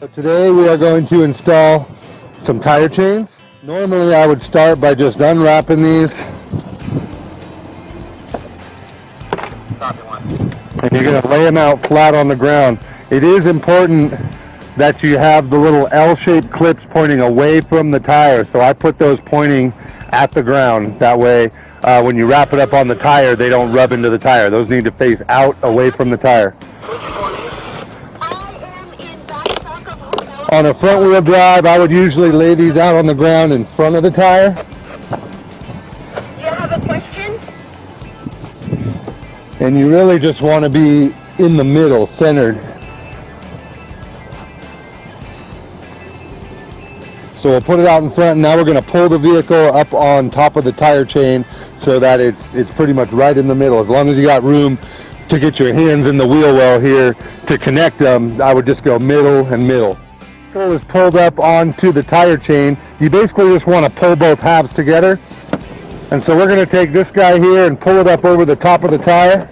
Today we are going to install some tire chains. Normally I would start by just unwrapping these. And you're going to lay them out flat on the ground. It is important that you have the little L-shaped clips pointing away from the tire. So I put those pointing at the ground. That way uh, when you wrap it up on the tire, they don't rub into the tire. Those need to face out away from the tire. On a front wheel drive, I would usually lay these out on the ground in front of the tire. Do you have a question? And you really just want to be in the middle, centered. So we'll put it out in front and now we're going to pull the vehicle up on top of the tire chain so that it's it's pretty much right in the middle. As long as you got room to get your hands in the wheel well here to connect them, I would just go middle and middle is pulled up onto the tire chain, you basically just want to pull both halves together. And so we're going to take this guy here and pull it up over the top of the tire.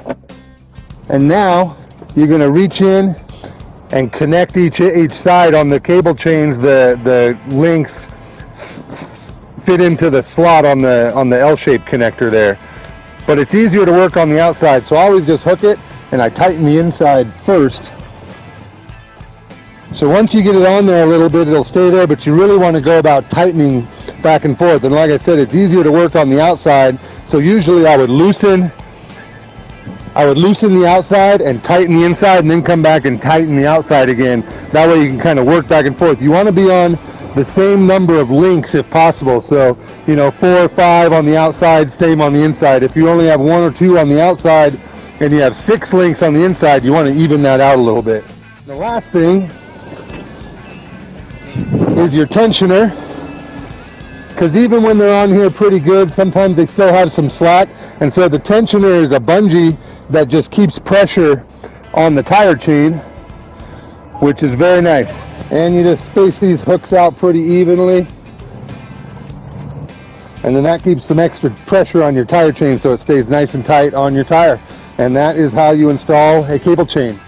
And now you're going to reach in and connect each each side on the cable chains. The the links fit into the slot on the on the L-shaped connector there. But it's easier to work on the outside, so I always just hook it and I tighten the inside first so once you get it on there a little bit, it'll stay there, but you really want to go about tightening back and forth. And like I said, it's easier to work on the outside. So usually I would loosen, I would loosen the outside and tighten the inside and then come back and tighten the outside again. That way you can kind of work back and forth. You want to be on the same number of links if possible. So, you know, four or five on the outside, same on the inside. If you only have one or two on the outside and you have six links on the inside, you want to even that out a little bit. The last thing is your tensioner. Because even when they're on here pretty good sometimes they still have some slack. And so the tensioner is a bungee that just keeps pressure on the tire chain which is very nice. And you just space these hooks out pretty evenly. And then that keeps some extra pressure on your tire chain so it stays nice and tight on your tire. And that is how you install a cable chain